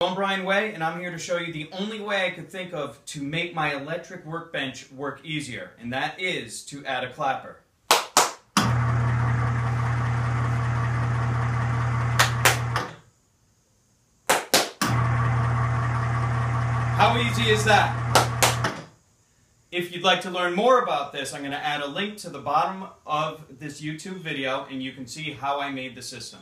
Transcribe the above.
I'm Brian Way, and I'm here to show you the only way I could think of to make my electric workbench work easier, and that is to add a clapper. How easy is that? If you'd like to learn more about this, I'm going to add a link to the bottom of this YouTube video, and you can see how I made the system.